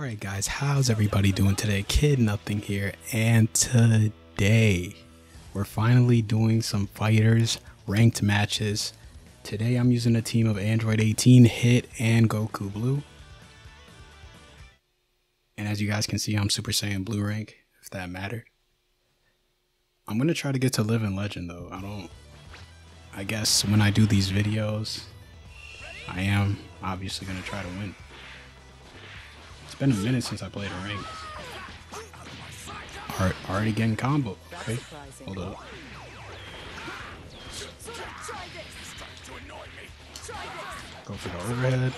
Alright guys, how's everybody doing today? Kid Nothing here, and today we're finally doing some FighterZ ranked matches. Today I'm using a team of Android 18, Hit, and Goku Blue. And as you guys can see, I'm Super Saiyan Blue rank, if that mattered. I'm gonna try to get to Living Legend though. I don't. I guess when I do these videos, I am obviously gonna try to win. Been a minute since I played a ring. Alright, already getting combo. Okay, hold up. Go for the overhead.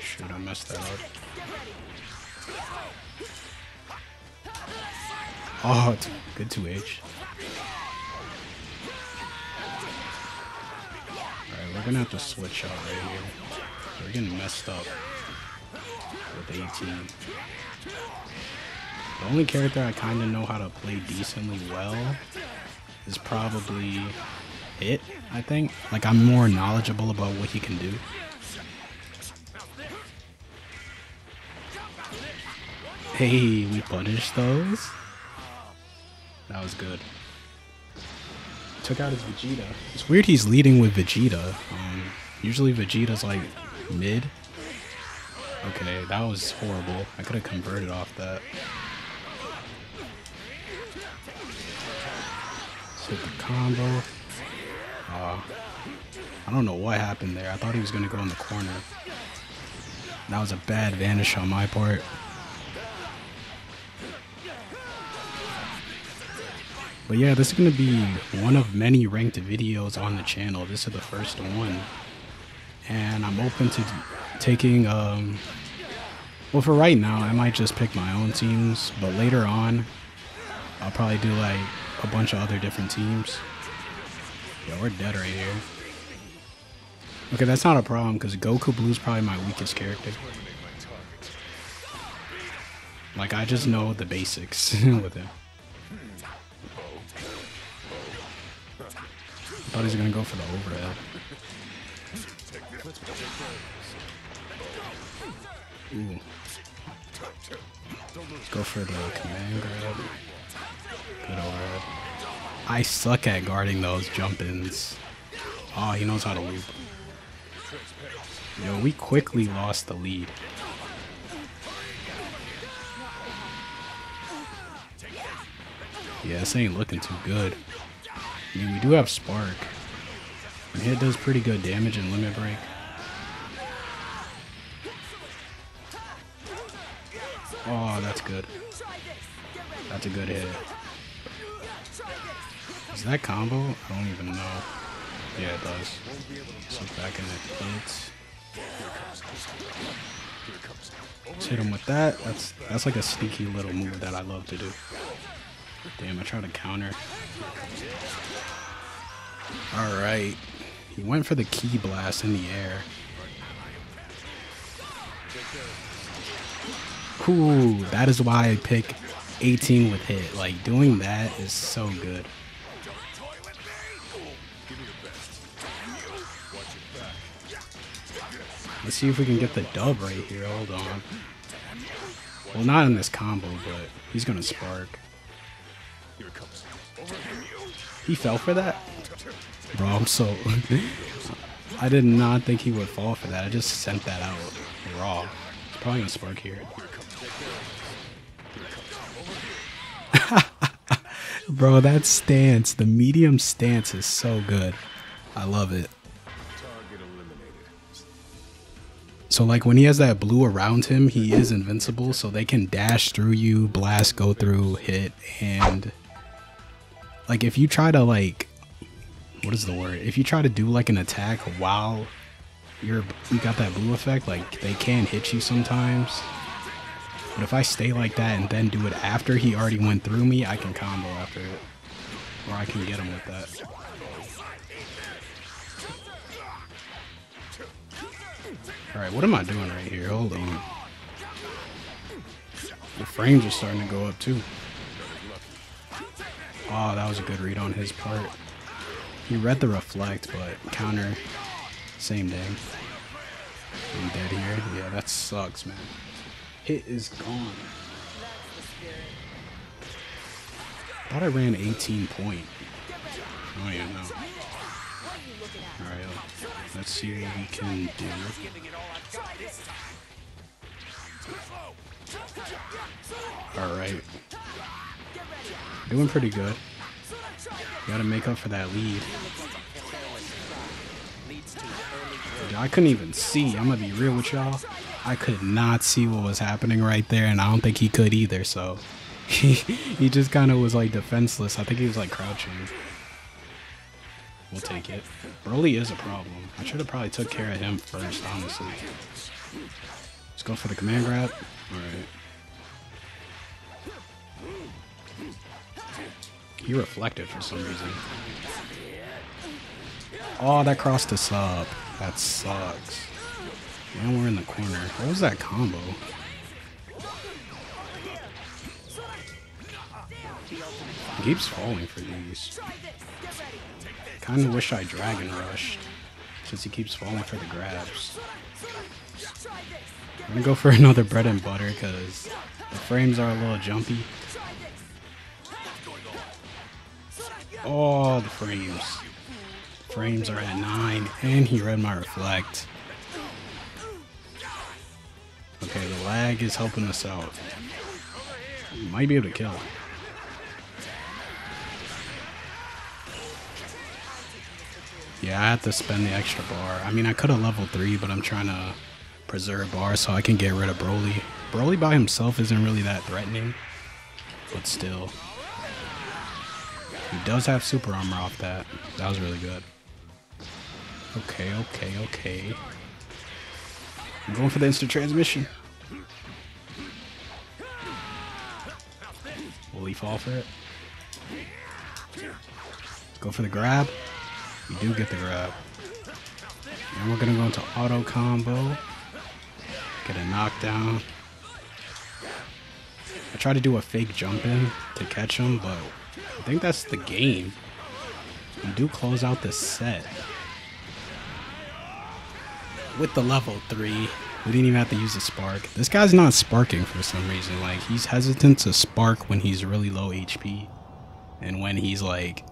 Shoot, I messed that up. Oh, it's good 2H. Alright, we're gonna have to switch out right here. We're getting messed up with 18. The only character I kind of know how to play decently well is probably Hit, I think. Like, I'm more knowledgeable about what he can do. Hey, we punished those. That was good. Took out his Vegeta. It's weird he's leading with Vegeta. Um, usually Vegeta's like mid. Okay, that was horrible. I could have converted off that. Let's hit the combo. Uh, I don't know what happened there. I thought he was going to go in the corner. That was a bad vanish on my part. But yeah, this is going to be one of many ranked videos on the channel. This is the first one. And I'm open to taking, um, well, for right now, I might just pick my own teams. But later on, I'll probably do like a bunch of other different teams. Yeah, we're dead right here. Okay, that's not a problem because Goku Blue is probably my weakest character. Like, I just know the basics with him. I Thought he was gonna go for the overhead. Let's go for the command grab. Good overhead. I suck at guarding those jump-ins. Oh, he knows how to loop. Yo, we quickly lost the lead. Yeah, this ain't looking too good. I mean, we do have Spark. And it does pretty good damage in Limit Break. Oh, that's good. That's a good hit. Is that combo? I don't even know. Yeah, it does. So back in the hits. Hit him with that. That's that's like a sneaky little move that I love to do. Damn, I tried to counter. Alright. He went for the ki blast in the air. Ooh, that is why I pick 18 with hit. Like, doing that is so good. Let's see if we can get the dub right here. Hold on. Well, not in this combo, but he's to spark. He fell for that? Bro, I'm so... I did not think he would fall for that. I just sent that out raw. Probably to spark here. Bro, that stance, the medium stance is so good. I love it. So like when he has that blue around him, he is invincible, so they can dash through you, blast, go through, hit, and like if you try to like what is the word? If you try to do like an attack while you're you got that blue effect, like they can hit you sometimes. But if I stay like that and then do it after he already went through me, I can combo after it. Or I can get him with that. Alright, what am I doing right here? Hold on. The frames are starting to go up too. Oh, that was a good read on his part. He read the reflect, but counter, same day. I'm dead here. Yeah, that sucks, man. Hit is gone. Thought I ran 18 point. Oh, Don't even know. Alright, let's see what we can do. Alright. Doing pretty good. Gotta make up for that lead. I couldn't even see. I'm gonna be real with y'all. I could not see what was happening right there, and I don't think he could either, so he, he just kind of was like defenseless. I think he was like crouching. We'll take it. Broly is a problem. I should have probably took care of him first, honestly. Let's go for the command grab. Alright. He reflected for some reason. Oh, that crossed us sub. That sucks. Now we're in the corner. What was that combo? He keeps falling for these. Kinda wish I Dragon Rushed. Since he keeps falling for the grabs. I'm gonna go for another bread and butter because the frames are a little jumpy. Oh, the frames. Frames are at 9, and he read my reflect. Okay, the lag is helping us out. Might be able to kill. Yeah, I had to spend the extra bar. I mean, I could have level 3, but I'm trying to preserve bar so I can get rid of Broly. Broly by himself isn't really that threatening, but still. He does have super armor off that. That was really good. Okay, okay, okay. I'm going for the instant transmission. Will he fall for it? Go for the grab. We do get the grab. And we're gonna go into auto combo. Get a knockdown. I try to do a fake jump in to catch him, but I think that's the game. We do close out the set. With the level 3, we didn't even have to use a spark. This guy's not sparking for some reason. Like, he's hesitant to spark when he's really low HP. And when he's, like,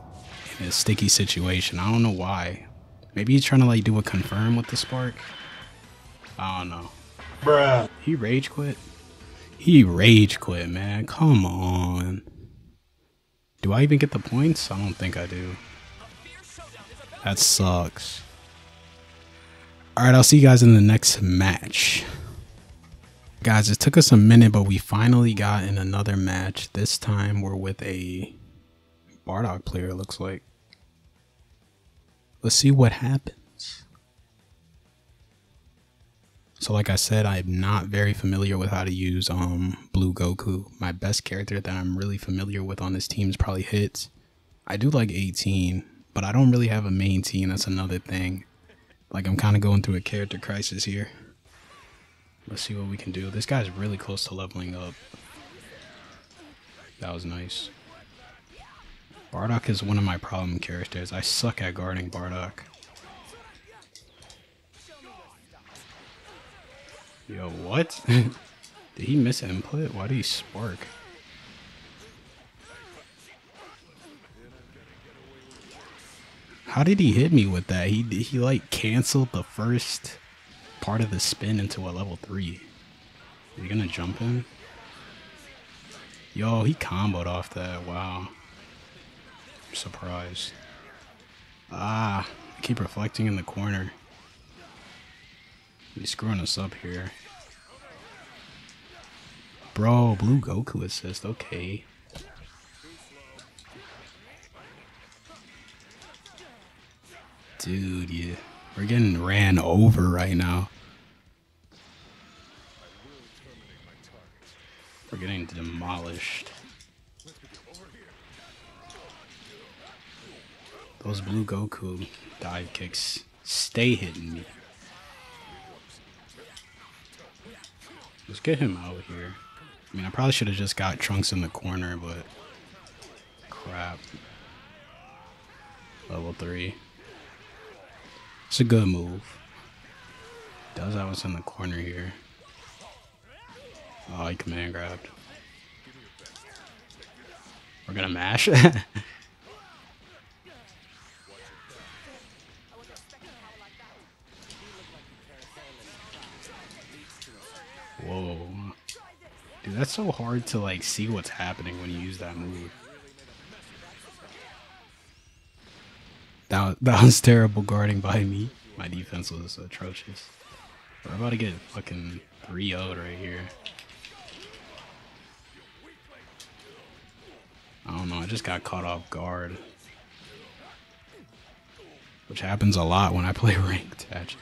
in a sticky situation. I don't know why. Maybe he's trying to, like, do a confirm with the spark. I don't know. Bruh. He rage quit? He rage quit, man. Come on. Do I even get the points? I don't think I do. That sucks. Alright, I'll see you guys in the next match. Guys, it took us a minute, but we finally got in another match. This time we're with a Bardock player, looks like. Let's see what happens. So like I said, I'm not very familiar with how to use um Blue Goku. My best character that I'm really familiar with on this team is probably Hits. I do like 18, but I don't really have a main team. That's another thing. Like I'm kind of going through a character crisis here. Let's see what we can do. This guy's really close to leveling up. That was nice. Bardock is one of my problem characters. I suck at guarding Bardock. Yo, what? did he miss input? Why did he spark? How did he hit me with that? He he like canceled the first part of the spin into a level three. Are you gonna jump him? Yo, he comboed off that. Wow. I'm surprised. Ah, I keep reflecting in the corner. He's screwing us up here. Bro, blue Goku assist, okay. Dude, yeah. We're getting ran over right now. We're getting demolished. Those blue Goku dive kicks stay hitting me. Let's get him out here. I mean, I probably should have just got Trunks in the corner, but crap. Level 3. It's a good move. Does I was in the corner here. Oh, he command grabbed. We're gonna mash. It. Whoa. Dude, that's so hard to like see what's happening when you use that move. That, was terrible guarding by me. My defense was atrocious. We're about to get fucking 3 0 right here. I don't know, I just got caught off guard. Which happens a lot when I play ranked, actually.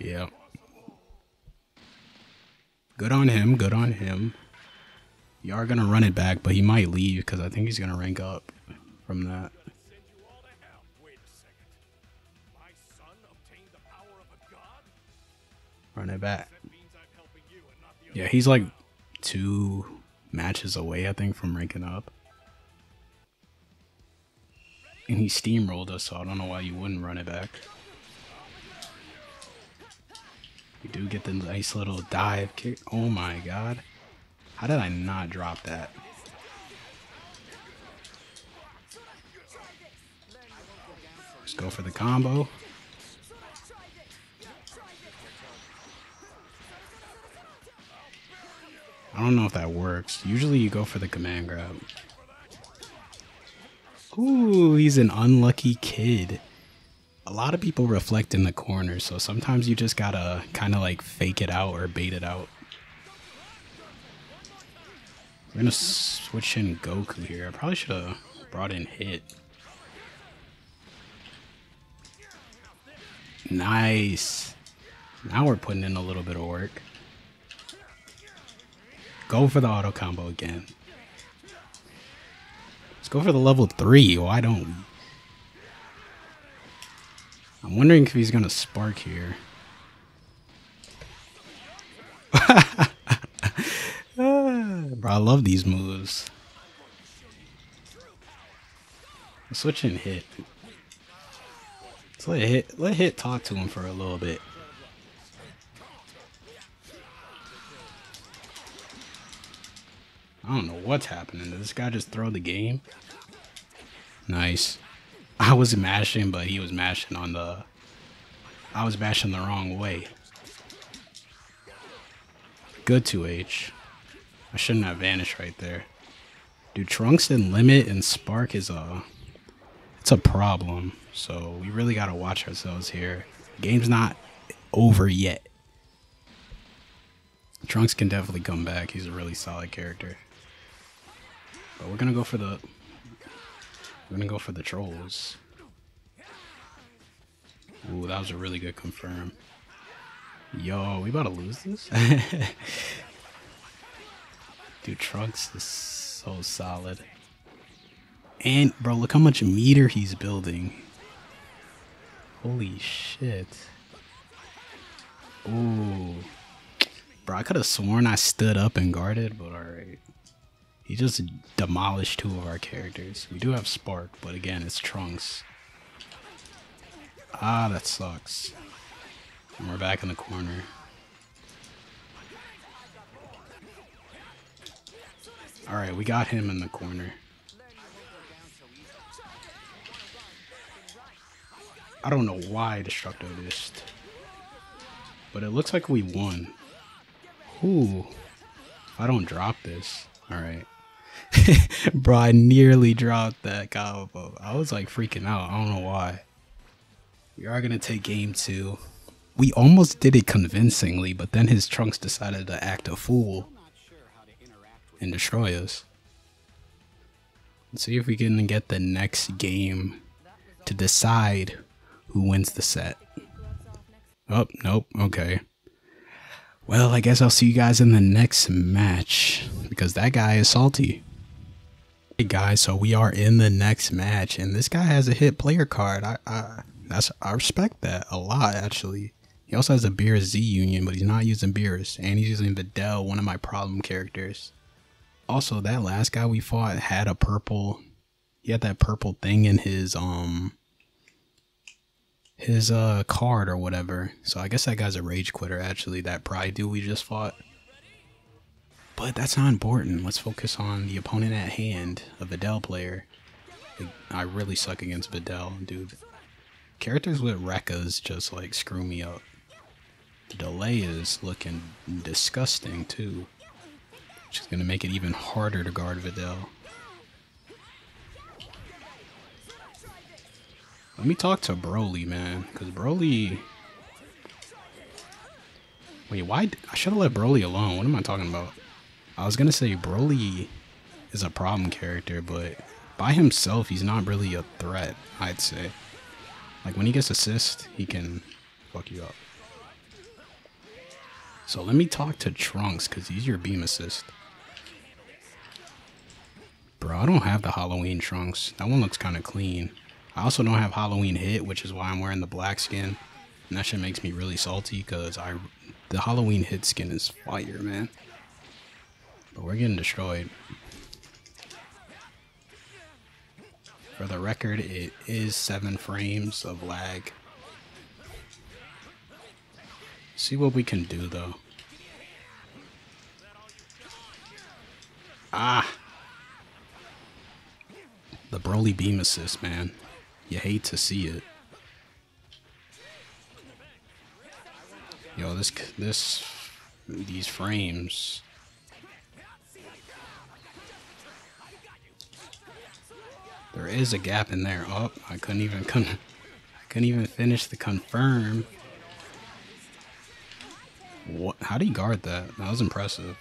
Yep. Good on him, good on him. You are to run it back, but he might leave because I think he's to rank up from that. Run it back. Yeah, he's like two matches away, I think, from ranking up. And he steamrolled us, so I don't know why you wouldn't run it back. We do get the nice little dive kick. Oh my god. How did I not drop that? Let's go for the combo. I don't know if that works. Usually you go for the command grab. Ooh, he's an unlucky kid a lot of people reflect in the corner, so sometimes you just gotta kind of like fake it out or bait it out. We're gonna switch in Goku here. I probably should have brought in Hit. Nice. Now we're putting in a little bit of work. Go for the auto combo again. Let's go for the level 3. Why don't we? I'm wondering if he's going to spark here. I love these moves. Switch and hit. Let's let hit let hit talk to him for a little bit. I don't know what's happening. Did this guy just throw the game? Nice. I was mashing, but he was mashing on the... I was mashing the wrong way. Good 2H. I shouldn't have vanished right there. Dude, Trunks and Limit and Spark is a... It's a problem. So we really got to watch ourselves here. game's not over yet. Trunks can definitely come back. He's a really solid character. But we're going to go for the we're gonna go for the trolls. Ooh, that was a really good confirm. Yo, we about to lose this? Dude, Trunks is so solid. And, bro, look how much meter he's building. Holy shit. Ooh. Bro, I could have sworn I stood up and guarded, but alright. He just demolished two of our characters. We do have Spark, but again, it's Trunks. Ah, that sucks. And we're back in the corner. Alright, we got him in the corner. I don't know why Destructo missed. But it looks like we won. Ooh. If I don't drop this. Alright. Bro, I nearly dropped that combo. I was like freaking out. I don't know why. We are going to take game two. We almost did it convincingly, but then his trunks decided to act a fool and destroy us. Let's see if we can get the next game to decide who wins the set. Oh, nope. Okay. Well, I guess I'll see you guys in the next match because that guy is salty. Hey guys, so we are in the next match and this guy has a hit player card. I I that's I respect that a lot actually. He also has a Beerus Z Union, but he's not using Beerus and he's using Videl, one of my problem characters. Also, that last guy we fought had a purple he had that purple thing in his um his uh card or whatever. So I guess that guy's a rage quitter actually, that pride dude we just fought. But that's not important. Let's focus on the opponent at hand, a Videl player. I really suck against Videl, dude. Characters with Rekkas just like screw me up. The delay is looking disgusting too. Which is gonna make it even harder to guard Videl. Let me talk to Broly, man. Because Broly... Wait, why... I should have let Broly alone. What am I talking about? I was going to say Broly is a problem character, but by himself, he's not really a threat, I'd say. Like, when he gets assist, he can fuck you up. So let me talk to Trunks, because he's your beam assist. Bro, I don't have the Halloween Trunks. That one looks kind of clean. I also don't have Halloween Hit, which is why I'm wearing the black skin. And that shit makes me really salty, because I the Halloween Hit skin is fire, man. But we're getting destroyed. For the record, it is 7 frames of lag. See what we can do, though. Ah! The Broly beam assist, man. You hate to see it. Yo, this, this, these frames There is a gap in there. Oh, I couldn't even con I couldn't even finish the confirm. What? How did he guard that? That was impressive.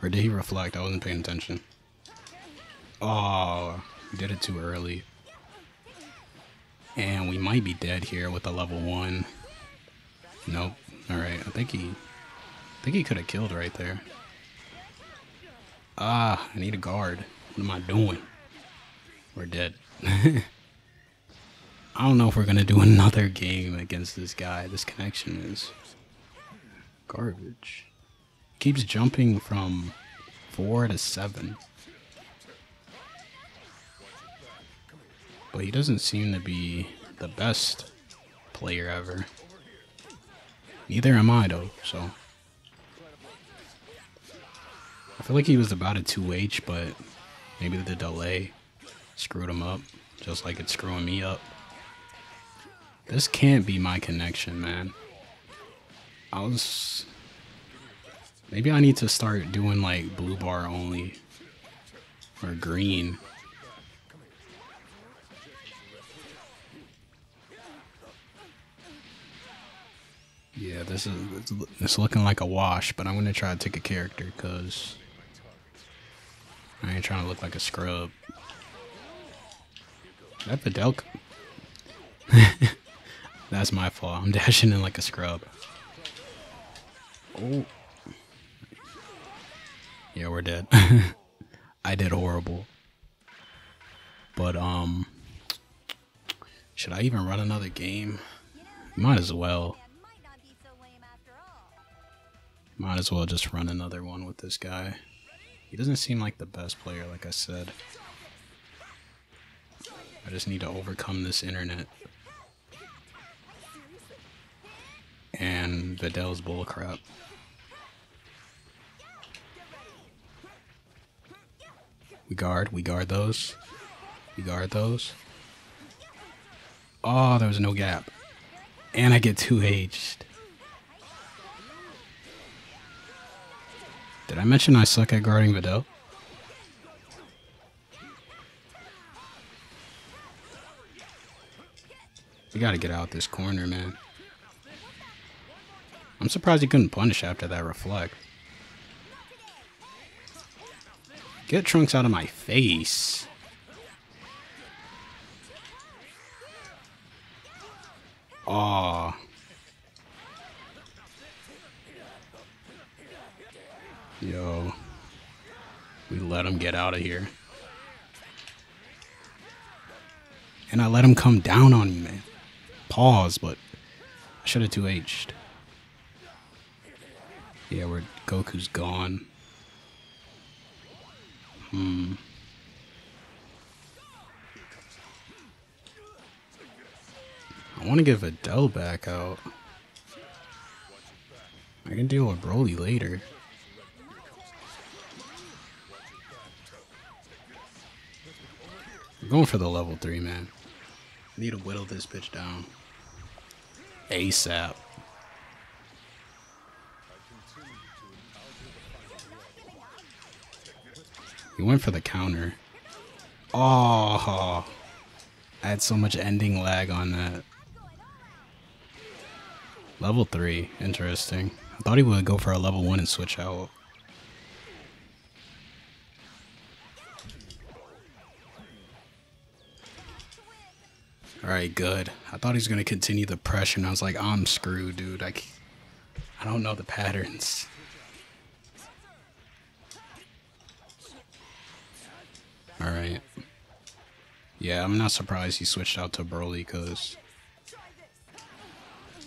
Or did he reflect? I wasn't paying attention. Oh, did it too early. And we might be dead here with a level one. Nope. Alright, I think he I think he could have killed right there. Ah, I need a guard. What am I doing? We're dead. I don't know if we're gonna do another game against this guy. This connection is garbage. Keeps jumping from four to seven. But he doesn't seem to be the best player ever. Neither am I though, so. I feel like he was about a 2H, but maybe the delay Screwed him up, just like it's screwing me up. This can't be my connection, man. I was... Maybe I need to start doing like blue bar only. Or green. Yeah, this is it's looking like a wash, but I'm gonna try to take a character because I ain't trying to look like a scrub. That Videl. That's my fault. I'm dashing in like a scrub. Oh. Yeah, we're dead. I did horrible. But, um... Should I even run another game? Might as well. Might as well just run another one with this guy. He doesn't seem like the best player, like I said. I just need to overcome this internet. And Videl's bullcrap. We guard, we guard those. We guard those. Oh, there was no gap. And I get 2 Did I mention I suck at guarding Videl? We gotta get out this corner, man. I'm surprised he couldn't punish after that reflect. Get Trunks out of my face. Aw. Yo. We let him get out of here. And I let him come down on me, man. Pause, but I should have 2H'd. Yeah, where Goku's gone. Hmm. I want to give Adele back out. I can deal with Broly later. I'm going for the level 3, man. I need to whittle this bitch down. ASAP. He went for the counter. Oh, I had so much ending lag on that. Level 3, interesting. I thought he would go for a level 1 and switch out. Alright, good. I thought he was going to continue the pressure, and I was like, I'm screwed, dude. I, I don't know the patterns. Alright. Yeah, I'm not surprised he switched out to Broly, because...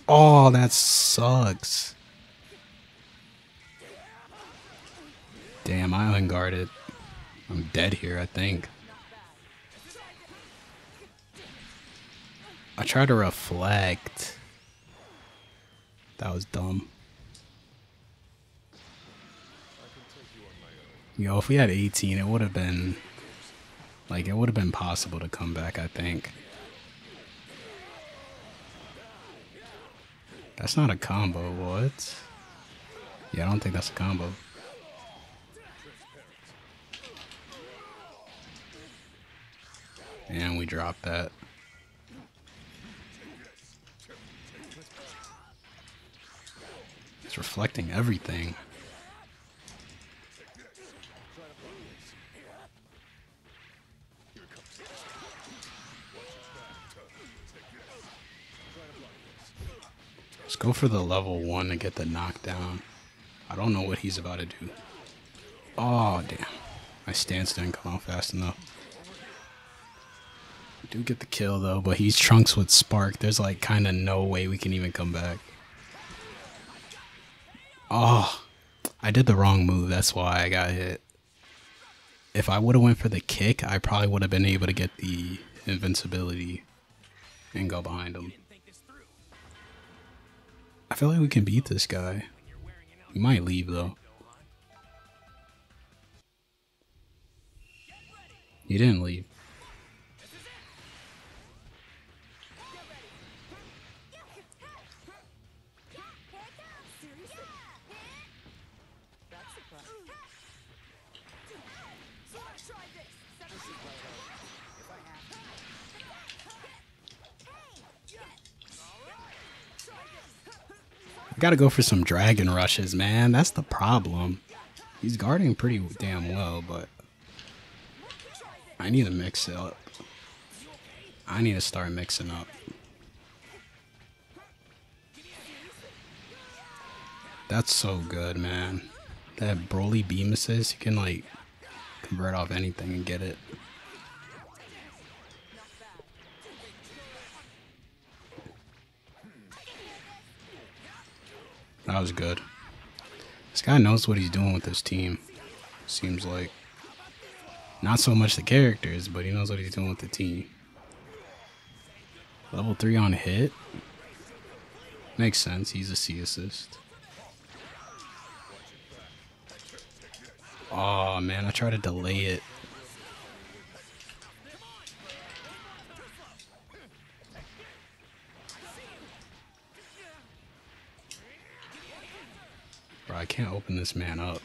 Oh, that sucks. Damn, I unguarded. I'm dead here, I think. I tried to reflect. That was dumb. Yo, if we had 18, it would have been... Like, it would have been possible to come back, I think. That's not a combo, what? Yeah, I don't think that's a combo. And we dropped that. Reflecting everything. Let's go for the level one to get the knockdown. I don't know what he's about to do. Oh, damn. My stance didn't come out fast enough. We do get the kill though, but he's Trunks with Spark. There's like kind of no way we can even come back. Oh, I did the wrong move. That's why I got hit. If I would have went for the kick, I probably would have been able to get the invincibility and go behind him. I feel like we can beat this guy. We might leave though. He didn't leave. I gotta go for some dragon rushes, man. That's the problem. He's guarding pretty damn well, but I need to mix it up. I need to start mixing up. That's so good, man. That Broly beam assist, you can like convert off anything and get it. That was good. This guy knows what he's doing with his team. Seems like. Not so much the characters, but he knows what he's doing with the team. Level 3 on hit. Makes sense. He's a C assist. Oh man, I tried to delay it. I can't open this man up.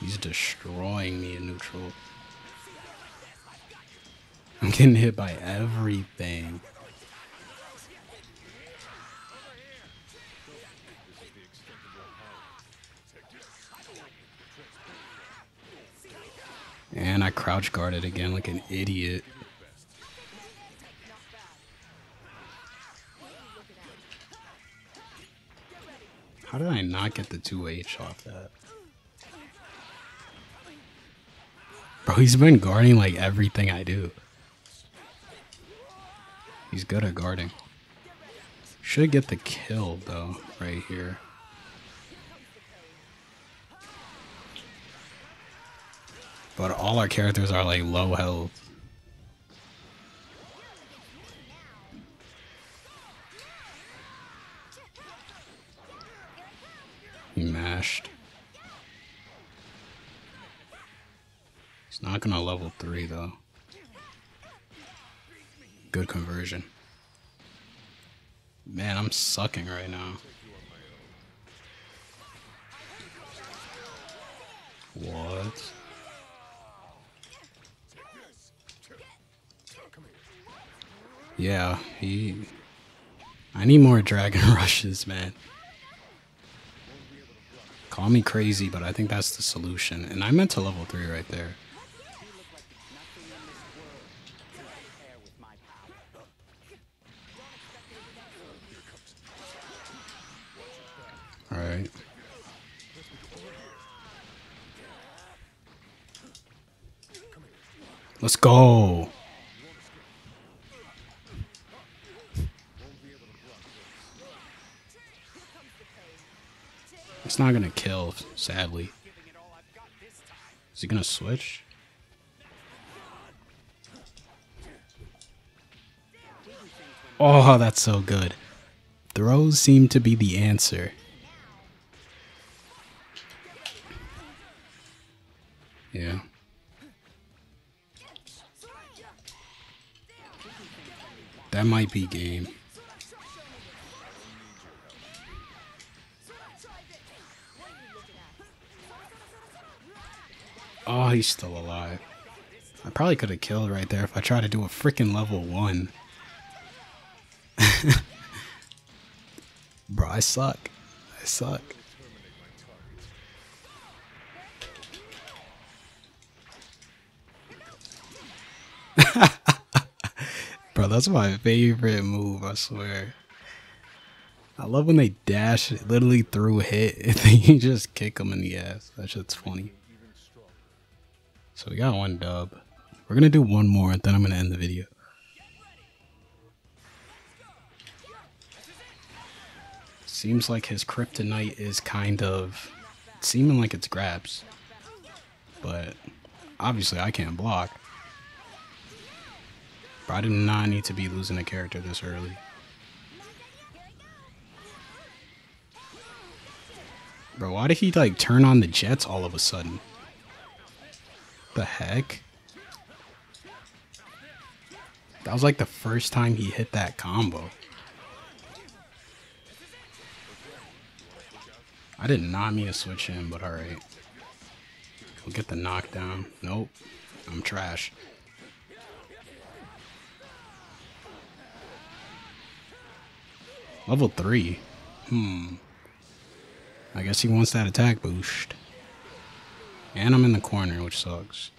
He's destroying me in neutral. I'm getting hit by everything. And I crouch guarded again like an idiot. How did I not get the 2H off that? Bro, he's been guarding like everything I do. He's good at guarding. Should get the kill though, right here. But all our characters are like low health. He mashed. He's not gonna level 3 though. Good conversion. Man, I'm sucking right now. What? Yeah, he... I need more Dragon Rushes, man. Call me crazy, but I think that's the solution. And I meant to level 3 right there. Alright. Let's go. It's not gonna kill, sadly. Is he gonna switch? Oh, that's so good. Throws seem to be the answer. Yeah. That might be game. Oh, he's still alive. I probably could have killed right there if I tried to do a freaking level one. Bro, I suck. I suck. Bro, that's my favorite move, I swear. I love when they dash literally through hit and then you just kick them in the ass. That shit's funny. So we got one dub. We're gonna do one more and then I'm gonna end the video. Seems like his kryptonite is kind of seeming like it's grabs. But obviously I can't block. But I do not need to be losing a character this early. Bro, why did he like turn on the jets all of a sudden? The heck? That was like the first time he hit that combo. I did not mean to switch in, but alright. We'll get the knockdown. Nope. I'm trash. Level 3? Hmm. I guess he wants that attack boost. And I'm in the corner, which sucks.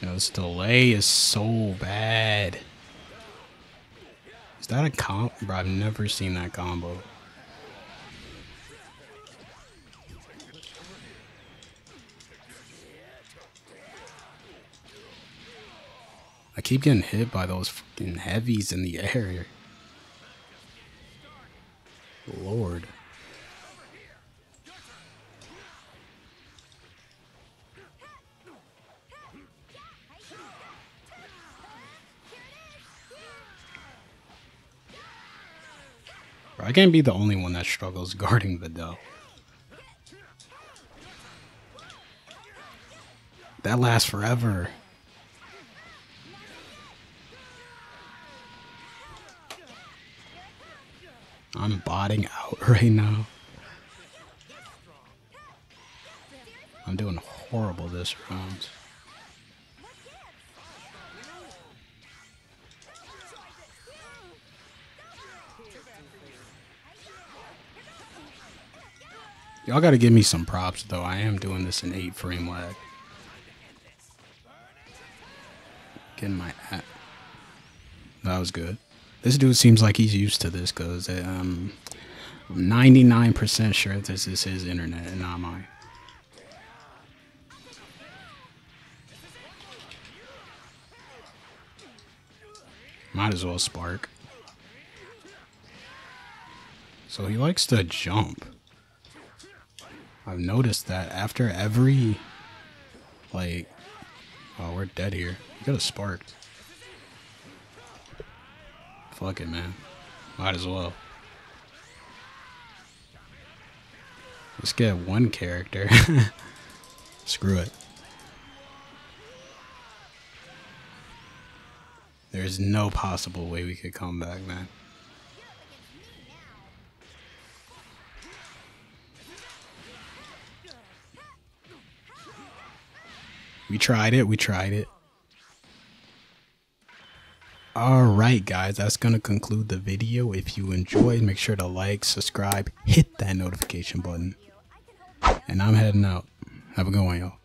This delay is so bad. Is that a comp? Bro, I've never seen that combo. I keep getting hit by those fucking heavies in the air. Lord. I can't be the only one that struggles guarding Videl. That lasts forever. I'm botting out right now. I'm doing horrible this round. Y'all gotta give me some props though. I am doing this in 8 frame lag. Getting my... That was good. This dude seems like he's used to this because um, I'm 99% sure this is his internet and not mine. Might as well spark. So he likes to jump. I've noticed that after every, like, oh, we're dead here. We got a sparked. Fuck it, man. Might as well. Let's get one character. Screw it. There's no possible way we could come back, man. We tried it. We tried it. Alright guys, that's going to conclude the video. If you enjoyed, make sure to like, subscribe, hit that notification button. And I'm heading out. Have a good one, y'all.